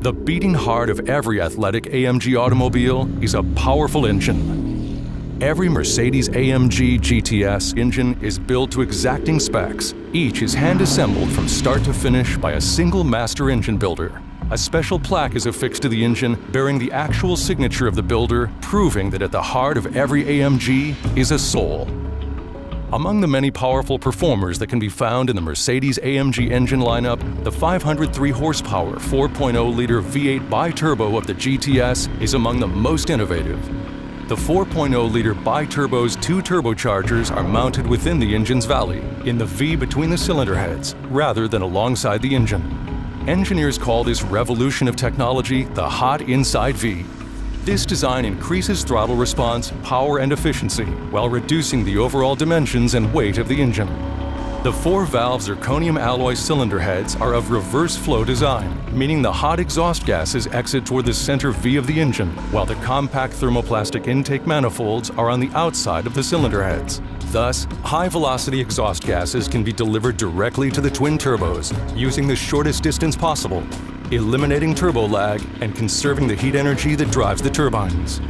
The beating heart of every athletic AMG automobile is a powerful engine. Every Mercedes AMG GTS engine is built to exacting specs. Each is hand-assembled from start to finish by a single master engine builder. A special plaque is affixed to the engine bearing the actual signature of the builder, proving that at the heart of every AMG is a soul. Among the many powerful performers that can be found in the Mercedes AMG engine lineup, the 503 horsepower 4.0-liter V8 bi-turbo of the GTS is among the most innovative. The 4.0-liter bi-turbo's two turbochargers are mounted within the engine's valley, in the V between the cylinder heads, rather than alongside the engine. Engineers call this revolution of technology the hot inside V. This design increases throttle response, power and efficiency, while reducing the overall dimensions and weight of the engine. The four-valve zirconium alloy cylinder heads are of reverse flow design, meaning the hot exhaust gases exit toward the center V of the engine, while the compact thermoplastic intake manifolds are on the outside of the cylinder heads. Thus, high-velocity exhaust gases can be delivered directly to the twin turbos, using the shortest distance possible, eliminating turbo lag and conserving the heat energy that drives the turbines.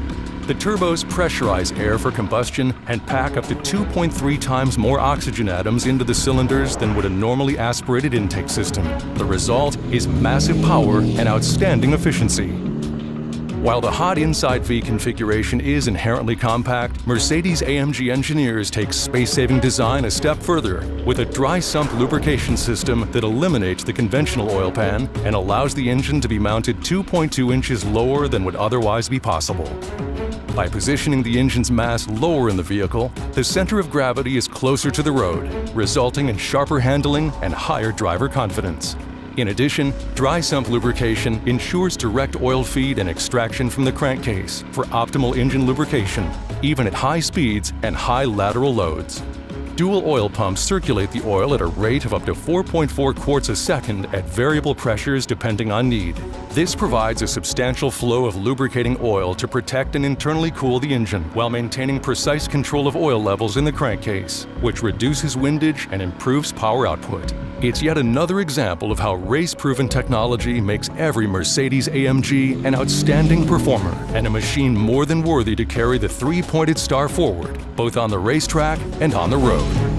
The turbos pressurize air for combustion and pack up to 2.3 times more oxygen atoms into the cylinders than would a normally aspirated intake system. The result is massive power and outstanding efficiency. While the hot inside V configuration is inherently compact, Mercedes AMG engineers take space-saving design a step further with a dry sump lubrication system that eliminates the conventional oil pan and allows the engine to be mounted 2.2 inches lower than would otherwise be possible. By positioning the engine's mass lower in the vehicle, the center of gravity is closer to the road, resulting in sharper handling and higher driver confidence. In addition, dry sump lubrication ensures direct oil feed and extraction from the crankcase for optimal engine lubrication, even at high speeds and high lateral loads. Dual oil pumps circulate the oil at a rate of up to 4.4 quarts a second at variable pressures depending on need. This provides a substantial flow of lubricating oil to protect and internally cool the engine while maintaining precise control of oil levels in the crankcase, which reduces windage and improves power output. It's yet another example of how race-proven technology makes every Mercedes AMG an outstanding performer and a machine more than worthy to carry the three-pointed star forward, both on the racetrack and on the road.